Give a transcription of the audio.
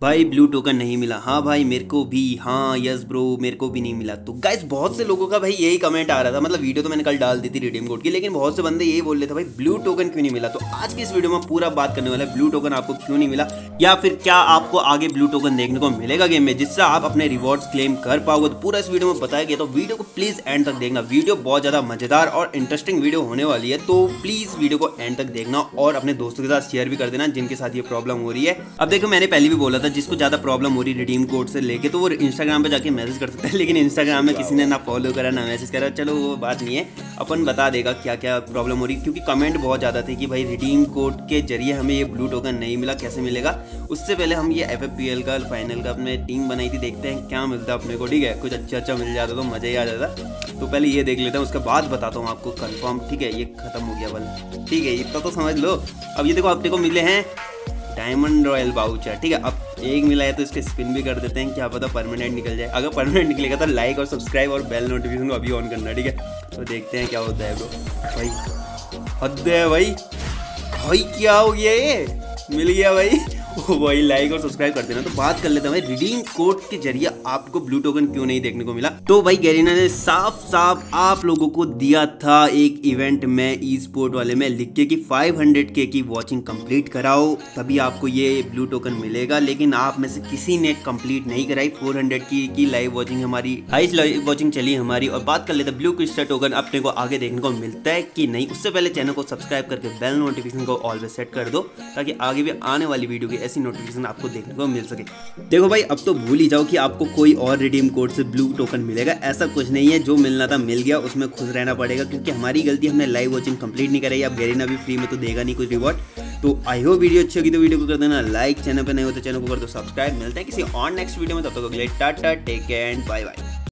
भाई blue token नहीं मिला। हाँ भाई, मेरे को भी। हाँ यस ब्रो मेरे को भी नहीं मिला। तो गाइस बहुत से लोगों का भाई यही कमेंट आ रहा था। मतलब वीडियो तो मैंने कल डाल दी थी रिडीम कोड की, लेकिन बहुत से बंदे यही बोल रहे थे, भाई ब्लू टोकन क्यों नहीं मिला? तो आज की इस वीडियो में पूरा बात करने वाला है ब्लू टोकन आपको क्यों नहीं मिला? या फिर क्या आपको आगे ब्लू टोकन देखने को मिलेगा गेम में, जिससे आप अपने रिवॉर्ड्स क्लेम कर पाओगे? तो पूरा इस वीडियो में बताया गया तो वीडियो को प्लीज़ एंड तक देखना। वीडियो बहुत ज़्यादा मज़ेदार और इंटरेस्टिंग वीडियो होने वाली है। तो प्लीज़ वीडियो को एंड तक देखना और अपने दोस्तों के साथ शेयर भी कर देना, जिनके साथ ये प्रॉब्लम हो रही है। अब देखो, मैंने पहले भी बोला था जिसको ज़्यादा प्रॉब्लम हो रही रिडीम कोड से लेके तो वो इंस्टाग्राम पे जाके मैसेज कर सकता है। लेकिन इंस्टाग्राम में किसी ने ना फॉलो करा, ना मैसेज करा। चलो, वो बात नहीं है। अपन बता देगा क्या क्या प्रॉब्लम हो रही क्योंकि कमेंट बहुत ज़्यादा थे कि भाई रिडीम कोड के ज़रिए हमें ये ब्लू टोकन नहीं मिला, कैसे मिलेगा? उससे पहले हम ये FFPL का फाइनल का अपने टीम बनाई थी। देखते हैं क्या मिलता अपने को, ठीक है? कुछ अच्छा अच्छा मिल जाता तो मज़ा ही आ जाता। तो पहले ये देख लेते हैं, उसके बाद बताता हूँ आपको कन्फर्म ठीक है? ये खत्म हो गया बल ठीक है, इतना तो समझ लो। अब ये देखो अपने को मिले हैं डायमंड रॉयल बाउचर ठीक है? अब एक मिला है तो इसके स्पिन भी कर देते हैं, क्या पता परमानेंट निकल जाए। अगर परमानेंट निकलेगा तो लाइक और सब्सक्राइब और बेल नोटिफिकेशन को अभी ऑन करना, ठीक है? तो देखते हैं क्या होता है ब्रो भाई, हद है भाई। भाई, क्या हो गया ये? मिल गया भाई। वही लाइक और सब्सक्राइब कर देना तो बात कर लेते हैं भाई रिडीम कोड के ज़रिए आपको ब्लू टोकन क्यों नहीं देखने को मिला? तो भाई गैरिना ने साफ़ साफ़ आप लोगों को दिया था एक इवेंट में ई स्पोर्ट वाले में, लिख के कि 500 के की वॉचिंग कंप्लीट कराओ, तभी आपको ये ब्लू टोकन मिलेगा। लेकिन आप में से किसी ने कंप्लीट नहीं कराई। 400 की की लाइव वॉचिंग हमारी हाइस्ट लाइव वॉचिंग चली हमारी। और बात कर लेते ब्लू क्रिस्टल टोकन अपने को आगे देखने को मिलता है कि नहीं। उससे पहले चैनल को सब्सक्राइब करके बेल नोटिफिकेशन को ऑलवेज सेट कर दो, ताकि आगे भी आने वाली वीडियो की ऐसी नोटिफिकेशन आपको देखने को मिल सके। देखो भाई, अब तो भूल ही जाओ कि आपको कोई और रिडीम कोड से ब्लू टोकन मिलेगा। ऐसा कुछ नहीं है, जो मिलना था मिल गया, उसमें खुश रहना पड़ेगा, क्योंकि हमारी गलती हमने लाइव वॉचिंग कंप्लीट नहीं कराई। अब गैरिना भी फ्री में तो देगा नहीं कुछ रिवॉर्ड तो आई होप वीडियो अच्छी होगी तो वीडियो को कर देना लाइक चैनल पर नहीं हो तो चैनल को कर दो सब्सक्राइब मिलते हैं किसी और नेक्स्ट वीडियो में, तब तक अगले tata take and bye bye